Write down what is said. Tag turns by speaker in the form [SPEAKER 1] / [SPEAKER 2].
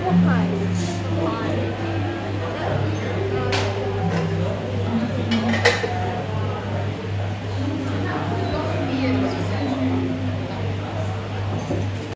[SPEAKER 1] ไม่ไหว